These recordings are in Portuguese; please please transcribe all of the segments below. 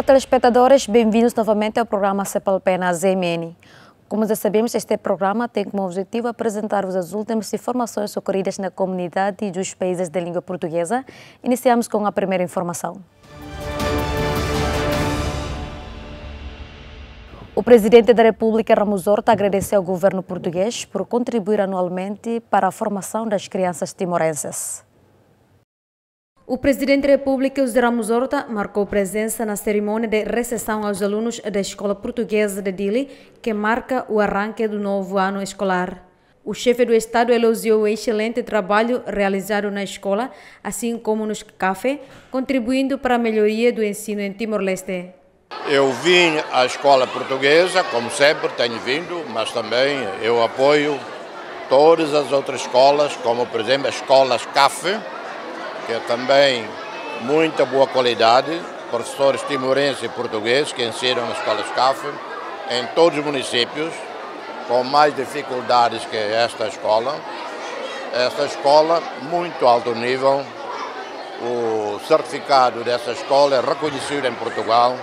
Olá, telespectadores, bem-vindos novamente ao programa Cepalpena ZMN. Como já sabemos, este programa tem como objetivo apresentar-vos as últimas informações ocorridas na comunidade e dos países da língua portuguesa. Iniciamos com a primeira informação. O presidente da República, Ramos Horta, agradeceu ao governo português por contribuir anualmente para a formação das crianças timorenses. O presidente da República, José Ramos Horta, marcou presença na cerimônia de recepção aos alunos da Escola Portuguesa de Dili, que marca o arranque do novo ano escolar. O chefe do Estado elogiou o excelente trabalho realizado na escola, assim como nos cafés, contribuindo para a melhoria do ensino em Timor-Leste. Eu vim à escola portuguesa, como sempre tenho vindo, mas também eu apoio todas as outras escolas, como por exemplo as escolas CAFE, que é também muita boa qualidade, professores timorenses e portugueses que ensinam nas escolas CAF em todos os municípios, com mais dificuldades que esta escola. Esta escola, muito alto nível, o certificado dessa escola é reconhecido em Portugal,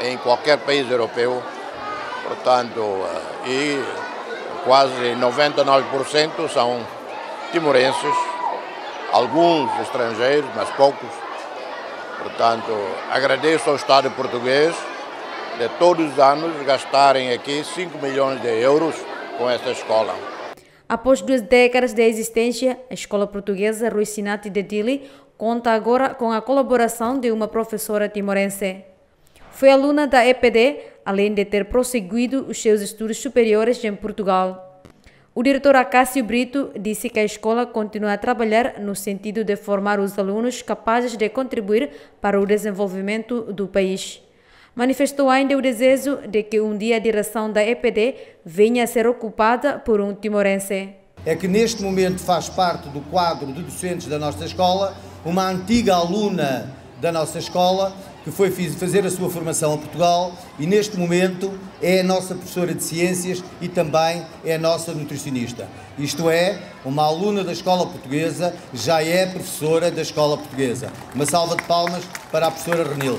em qualquer país europeu, portanto, eh, e quase 99% são timorenses, alguns estrangeiros, mas poucos. Portanto, agradeço ao Estado português de todos os anos gastarem aqui 5 milhões de euros com esta escola. Após duas décadas de existência, a Escola Portuguesa Rui Sinati de Dili conta agora com a colaboração de uma professora timorense. Foi aluna da EPD, além de ter prosseguido os seus estudos superiores em Portugal. O diretor Acácio Brito disse que a escola continua a trabalhar no sentido de formar os alunos capazes de contribuir para o desenvolvimento do país. Manifestou ainda o desejo de que um dia a direção da EPD venha a ser ocupada por um timorense. É que neste momento faz parte do quadro de docentes da nossa escola uma antiga aluna da nossa escola que foi fazer a sua formação a Portugal e neste momento é a nossa professora de ciências e também é a nossa nutricionista. Isto é, uma aluna da escola portuguesa já é professora da escola portuguesa. Uma salva de palmas para a professora Renil.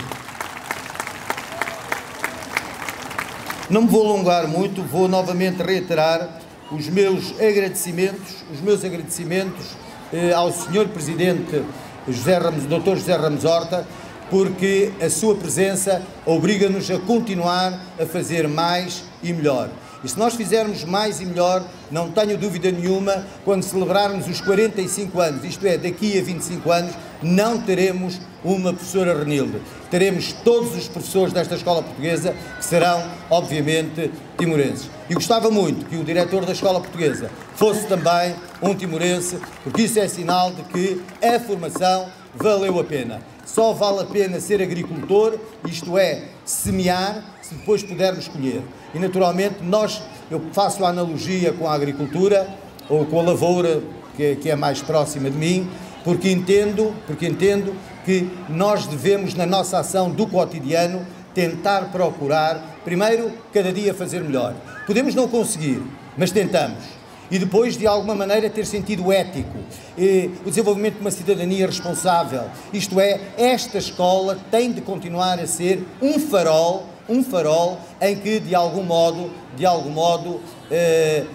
Não me vou alongar muito, vou novamente reiterar os meus agradecimentos, os meus agradecimentos eh, ao Sr. Presidente José Ramos, Dr. José Ramos Horta, porque a sua presença obriga-nos a continuar a fazer mais e melhor. E se nós fizermos mais e melhor, não tenho dúvida nenhuma, quando celebrarmos os 45 anos, isto é, daqui a 25 anos, não teremos uma professora Renilde. Teremos todos os professores desta escola portuguesa que serão, obviamente, timorenses. E gostava muito que o diretor da escola portuguesa fosse também um timorense, porque isso é sinal de que a formação valeu a pena. Só vale a pena ser agricultor, isto é, semear, se depois pudermos colher. E naturalmente nós, eu faço a analogia com a agricultura ou com a lavoura, que, que é mais próxima de mim, porque entendo, porque entendo que nós devemos, na nossa ação do cotidiano, tentar procurar, primeiro, cada dia fazer melhor. Podemos não conseguir, mas tentamos e depois, de alguma maneira, ter sentido ético, e o desenvolvimento de uma cidadania responsável. Isto é, esta escola tem de continuar a ser um farol, um farol em que, de algum modo, de algum modo, eh,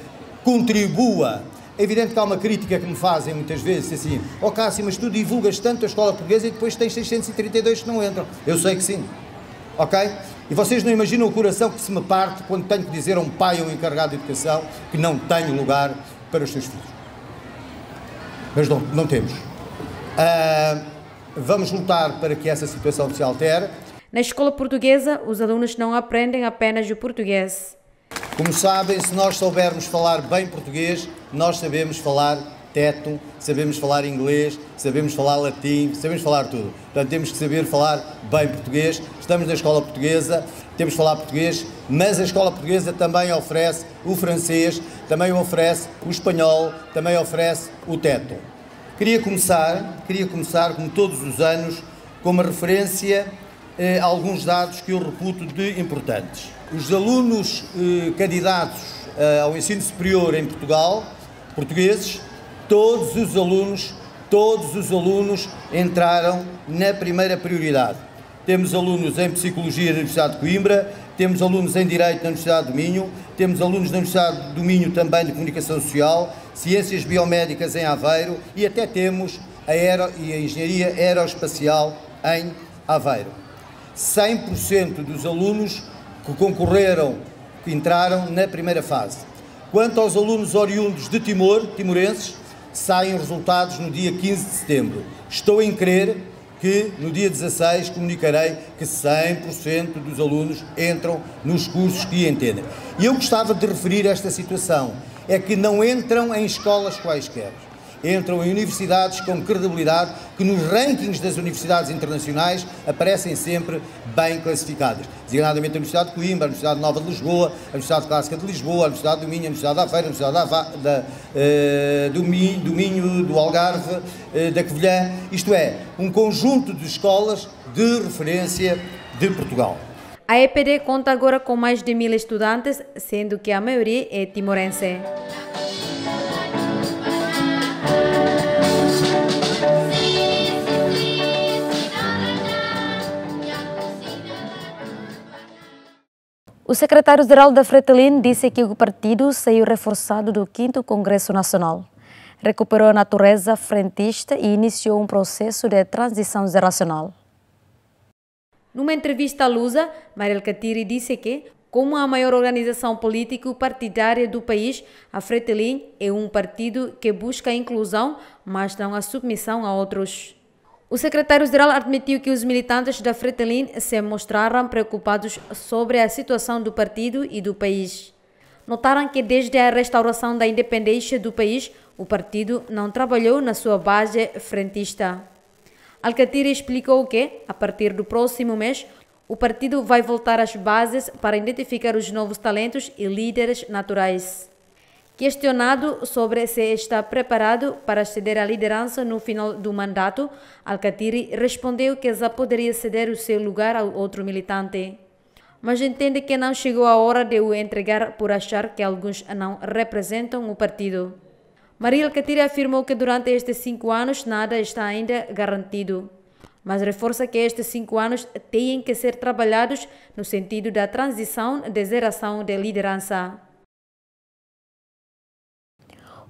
contribua é evidente que há uma crítica que me fazem muitas vezes, assim, ó oh, Cássio, mas tu divulgas tanto a escola portuguesa e depois tens 632 que não entram. Eu sei que sim, ok? E vocês não imaginam o coração que se me parte quando tenho que dizer a um pai ou um encarregado de educação que não tenho lugar para os seus filhos. Mas não, não temos. Uh, vamos lutar para que essa situação se altere. Na escola portuguesa, os alunos não aprendem apenas o português. Como sabem, se nós soubermos falar bem português, nós sabemos falar teto, sabemos falar inglês, sabemos falar latim, sabemos falar tudo. Portanto, temos que saber falar bem português. Estamos na escola portuguesa, temos que falar português, mas a escola portuguesa também oferece o francês, também oferece o espanhol, também oferece o teto. Queria começar, queria começar, como todos os anos, com uma referência eh, a alguns dados que eu reputo de importantes. Os alunos eh, candidatos eh, ao ensino superior em Portugal, portugueses, todos os alunos, todos os alunos entraram na primeira prioridade. temos alunos em Psicologia na Universidade de Coimbra, temos alunos em Direito na Universidade do Minho, temos alunos na Universidade do Minho também de Comunicação Social, Ciências Biomédicas em Aveiro e até temos a, aero, e a Engenharia Aeroespacial em Aveiro. 100% dos alunos que concorreram, que entraram na primeira fase. Quanto aos alunos oriundos de Timor, timorenses, saem resultados no dia 15 de setembro. Estou em crer que no dia 16 comunicarei que 100% dos alunos entram nos cursos que entendem. E eu gostava de referir esta situação, é que não entram em escolas quaisquer entram em universidades com credibilidade que nos rankings das universidades internacionais aparecem sempre bem classificadas. Designadamente a Universidade de Coimbra, a Universidade Nova de Lisboa, a Universidade Clássica de Lisboa, a Universidade do Minho, a Universidade da Feira, a Universidade da, da, uh, do, Minho, do Minho, do Algarve, uh, da Covilhã, isto é, um conjunto de escolas de referência de Portugal. A EPD conta agora com mais de mil estudantes, sendo que a maioria é timorense. O secretário-geral da Fretilin disse que o partido saiu reforçado do 5 Congresso Nacional. Recuperou a natureza frentista e iniciou um processo de transição geracional. Numa entrevista à Lusa, Mariel Catiri disse que, como a maior organização político-partidária do país, a Fretilin é um partido que busca a inclusão, mas não a submissão a outros. O secretário-geral admitiu que os militantes da Fretilin se mostraram preocupados sobre a situação do partido e do país. Notaram que desde a restauração da independência do país, o partido não trabalhou na sua base frentista. Alcatira explicou que, a partir do próximo mês, o partido vai voltar às bases para identificar os novos talentos e líderes naturais. Questionado sobre se está preparado para ceder a liderança no final do mandato, Alcatiri respondeu que já poderia ceder o seu lugar a outro militante. Mas entende que não chegou a hora de o entregar por achar que alguns não representam o partido. Maria Alcatiri afirmou que durante estes cinco anos nada está ainda garantido, mas reforça que estes cinco anos têm que ser trabalhados no sentido da transição de geração de liderança.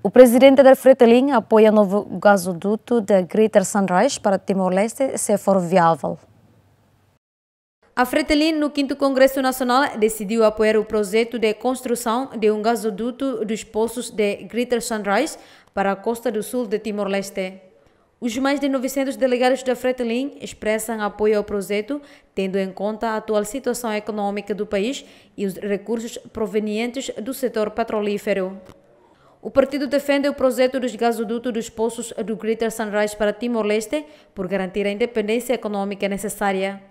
O presidente da Fretilin apoia novo gasoduto da Greater Sunrise para Timor-Leste se for viável. A Fretilin, no 5 Congresso Nacional, decidiu apoiar o projeto de construção de um gasoduto dos poços de Greater Sunrise para a costa do sul de Timor-Leste. Os mais de 900 delegados da Fretilin expressam apoio ao projeto, tendo em conta a atual situação econômica do país e os recursos provenientes do setor petrolífero. O partido defende o projeto dos gasodutos dos poços do Greater Sunrise para Timor-Leste por garantir a independência econômica necessária.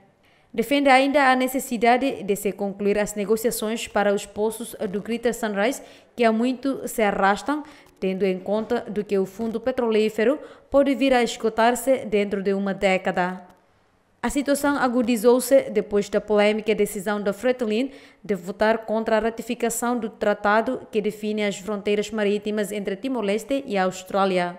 Defende ainda a necessidade de se concluir as negociações para os poços do Greater Sunrise, que há muito se arrastam, tendo em conta do que o fundo petrolífero pode vir a esgotar-se dentro de uma década. A situação agudizou-se depois da polêmica decisão da Fretilin de votar contra a ratificação do tratado que define as fronteiras marítimas entre Timor-Leste e a Austrália.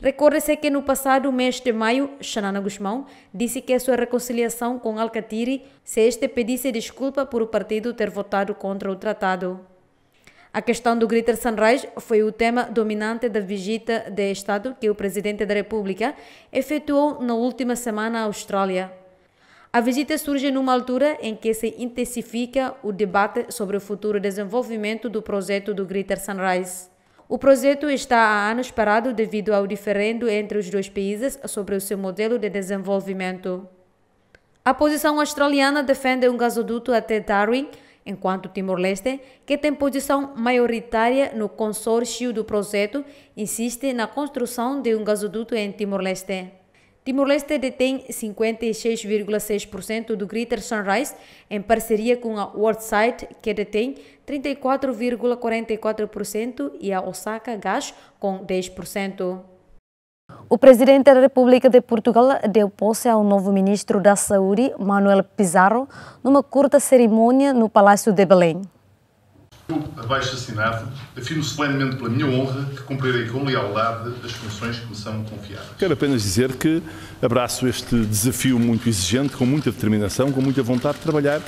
Recorda-se que no passado mês de maio, Xanana Guzmão disse que a sua reconciliação com Alcatiri se este pedisse desculpa por o partido ter votado contra o tratado. A questão do Greater Sunrise foi o tema dominante da visita de Estado que o Presidente da República efetuou na última semana à Austrália. A visita surge numa altura em que se intensifica o debate sobre o futuro desenvolvimento do projeto do Greater Sunrise. O projeto está há anos parado devido ao diferendo entre os dois países sobre o seu modelo de desenvolvimento. A posição australiana defende um gasoduto até Darwin, enquanto Timor-Leste, que tem posição maioritária no consórcio do projeto, insiste na construção de um gasoduto em Timor-Leste. Timor-Leste detém 56,6% do Greater Sunrise, em parceria com a Worldside, que detém 34,44%, e a Osaka Gas, com 10%. O presidente da República de Portugal deu posse ao novo ministro da Saúde, Manuel Pizarro, numa curta cerimônia no Palácio de Belém. abaixo assinado, afirmo solenemente pela minha honra que cumprirei com lealdade as funções que me são confiadas. Quero apenas dizer que abraço este desafio muito exigente, com muita determinação, com muita vontade de trabalhar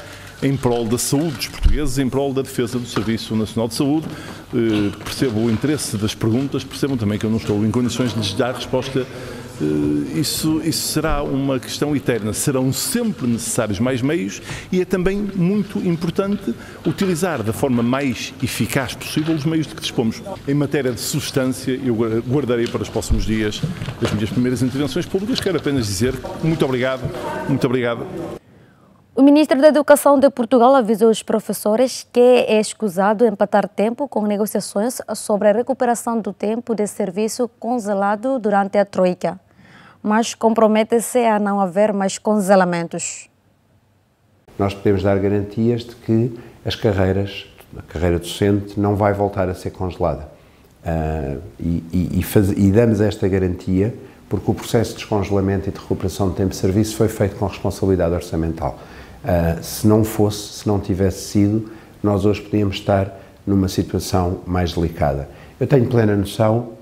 em prol da saúde dos portugueses, em prol da defesa do Serviço Nacional de Saúde. Eh, percebo o interesse das perguntas, percebam também que eu não estou em condições de lhes dar resposta eh, isso, isso será uma questão eterna. Serão sempre necessários mais meios e é também muito importante utilizar da forma mais eficaz possível os meios de que dispomos. Em matéria de substância, eu guardarei para os próximos dias as minhas primeiras intervenções públicas. Quero apenas dizer muito obrigado, muito obrigado. O ministro da Educação de Portugal avisou os professores que é escusado empatar tempo com negociações sobre a recuperação do tempo de serviço congelado durante a Troika mas compromete-se a não haver mais congelamentos. Nós podemos dar garantias de que as carreiras, a carreira docente, não vai voltar a ser congelada. Uh, e, e, e, faz, e, damos esta garantia porque o processo de descongelamento e de recuperação de tempo de serviço foi feito com responsabilidade orçamental. Uh, se não fosse, se não tivesse sido, nós hoje podíamos estar numa situação mais delicada. Eu tenho plena noção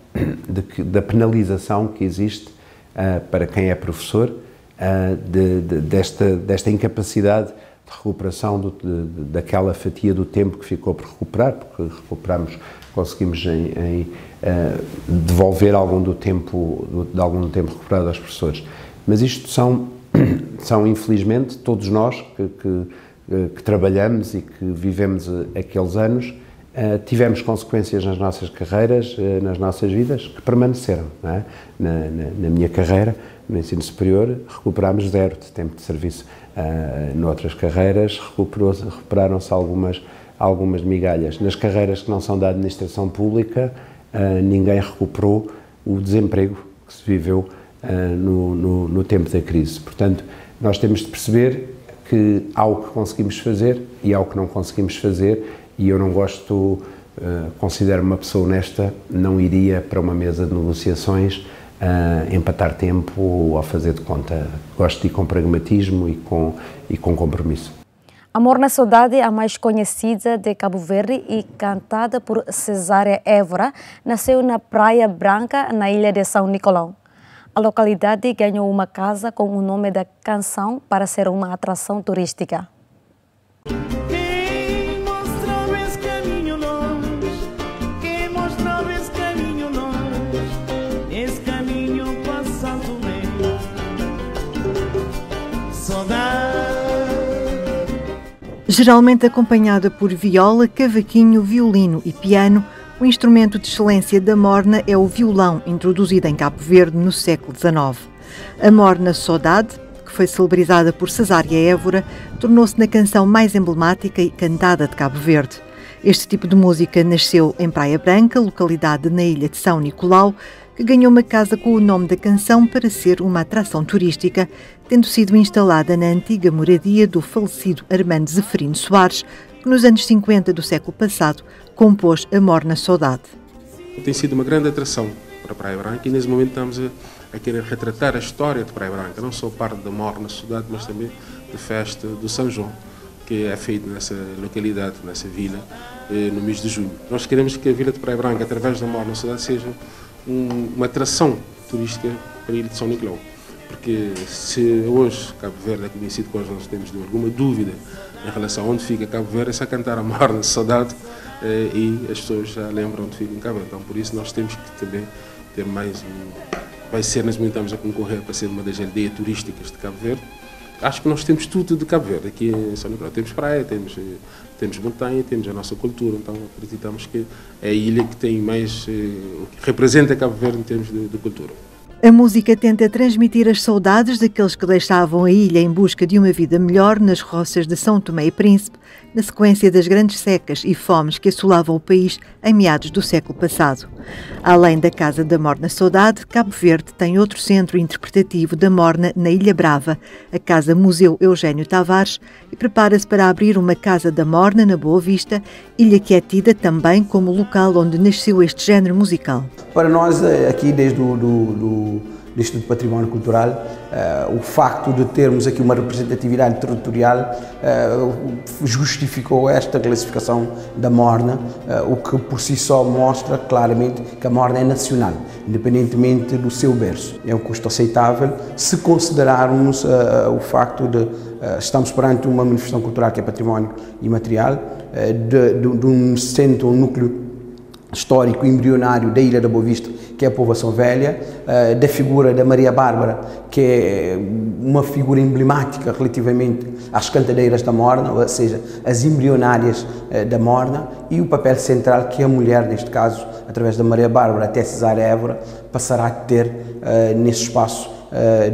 que, da penalização que existe uh, para quem é professor uh, de, de, desta, desta incapacidade de recuperação do, de, daquela fatia do tempo que ficou por recuperar, porque recuperamos, conseguimos em, em uh, devolver algum do tempo, de algum tempo recuperado aos professores. Mas isto são, são infelizmente, todos nós que, que, que trabalhamos e que vivemos aqueles anos, Uh, tivemos consequências nas nossas carreiras, uh, nas nossas vidas, que permaneceram. É? Na, na, na, minha carreira, no ensino superior, recuperámos zero de tempo de serviço. Uh, noutras carreiras, recuperaram-se algumas, algumas migalhas. Nas carreiras que não são da administração pública, uh, ninguém recuperou o desemprego que se viveu no, no, no tempo da crise. Portanto, nós temos de perceber que há o que conseguimos fazer e há o que não conseguimos fazer e eu não gosto, uh, considero uma pessoa honesta, não iria para uma mesa de negociações uh, empatar tempo ou fazer de conta. Gosto de ir com pragmatismo e com, e com compromisso. Amor na Saudade, a mais conhecida de Cabo Verde e cantada por Cesária Évora, nasceu na Praia Branca, na ilha de São Nicolau. A localidade ganhou uma casa com o nome da canção para ser uma atração turística. Geralmente acompanhada por viola, cavaquinho, violino e piano, o instrumento de excelência da morna é o violão, introduzido em Cabo Verde no século XIX. A morna Saudade, que foi celebrizada por Cesária Évora, tornou-se na canção mais emblemática e cantada de Cabo Verde. Este tipo de música nasceu em Praia Branca, localidade na ilha de São Nicolau, que ganhou uma casa com o nome da canção para ser uma atração turística, tendo sido instalada na antiga moradia do falecido Armando Zeferino Soares, que nos anos 50 do século passado compôs A Morna Saudade. Tem sido uma grande atração para a Praia Branca e nesse momento estamos a, a querer retratar a história de Praia Branca, não só parte da Morna Saudade, mas também da festa do São João que é feito nessa localidade, nessa vila, eh, no mês de junho. Nós queremos que a vila de Praia Branca, através da Morna Saudade, seja um, uma atração turística para a ilha de São Nicolau. Porque se hoje Cabo Verde é conhecido como nós temos alguma dúvida em relação a onde fica Cabo Verde, é só cantar a morna de saudade eh, e as pessoas já lembram onde fica em Cabo Verde. Então por isso nós temos que também ter mais um... Vai ser, nós estamos a concorrer para ser uma das aldeias turísticas de Cabo Verde. Acho que nós temos tudo de Cabo Verde aqui em São Nicolau. Temos praia, temos eh, temos montanha, temos a nossa cultura, então acreditamos que é a ilha que tem mais, eh, que representa Cabo Verde em termos de, de cultura. A música tenta transmitir as saudades daqueles que deixavam a ilha em busca de uma vida melhor nas roças de São Tomé e Príncipe, na sequência das grandes secas e fomes que assolavam o país em meados do século passado. Além da Casa da Morna Saudade, Cabo Verde tem outro centro interpretativo da Morna na Ilha Brava, a Casa Museu Eugênio Tavares, e prepara-se para abrir uma Casa da Morna na Boa Vista, ilha que é tida também como local onde nasceu este género musical. Para nós, eh, aqui desde o do, do do Instituto de Património Cultural, o facto de termos aqui uma representatividade territorial justificou esta classificação da Morna, o que por si só mostra claramente que a Morna é nacional, independentemente do seu berço. É um custo aceitável se considerarmos o facto de estamos perante uma manifestação cultural que é património imaterial, de, de, de um centro, um núcleo histórico embrionário da Ilha da Boa Vista, que é a povoação velha, eh, da figura da Maria Bárbara, que é uma figura emblemática relativamente às cantadeiras da Morna, ou seja, as embrionárias eh, da Morna, e o papel central que a mulher, neste caso, através da Maria Bárbara até Cesar Évora, passará a ter uh, nesse espaço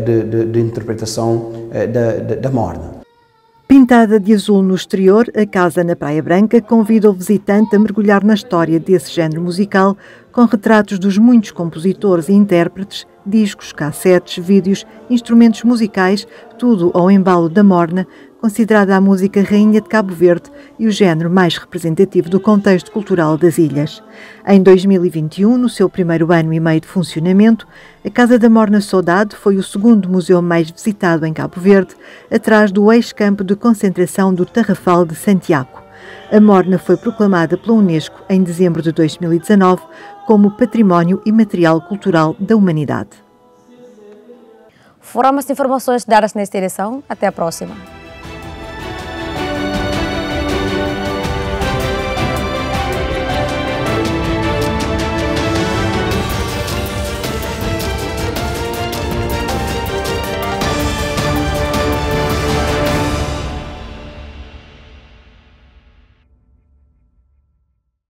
de, de, de, interpretação uh, da, da Morna. Pintada de azul no exterior, a casa na Praia Branca convida o visitante a mergulhar na história desse género musical, com retratos dos muitos compositores e intérpretes, discos, cassetes, vídeos, instrumentos musicais, tudo ao embalo da morna, considerada a música rainha de Cabo Verde e o género mais representativo do contexto cultural das ilhas. Em 2021, no seu primeiro ano e meio de funcionamento, a Casa da Morna Saudade foi o segundo museu mais visitado em Cabo Verde, atrás do ex-campo de concentração do Tarrafal de Santiago. A Morna foi proclamada pela Unesco em dezembro de 2019 como Património Imaterial Cultural da Humanidade. Foram as informações dadas nesta edição. Até a próxima.